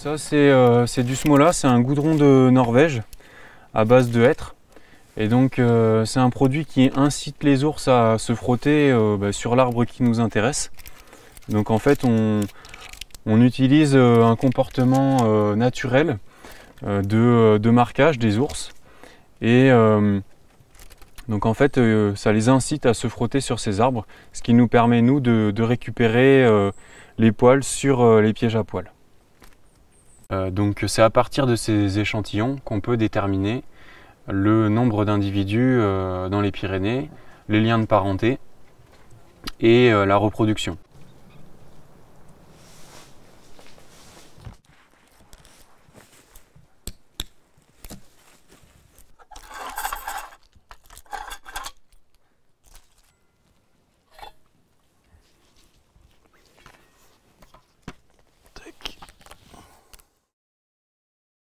Ça c'est du smola, c'est un goudron de Norvège à base de hêtre. Et donc c'est un produit qui incite les ours à se frotter bah, sur l'arbre qui nous intéresse. Donc en fait on, utilise un comportement naturel de, marquage des ours. Et donc en fait, euh, ça les incite à se frotter sur ces arbres, ce qui nous permet, nous, de, récupérer euh, les poils sur euh, les pièges à poils. Donc c'est à partir de ces échantillons qu'on peut déterminer le nombre d'individus dans les Pyrénées, les liens de parenté et la reproduction.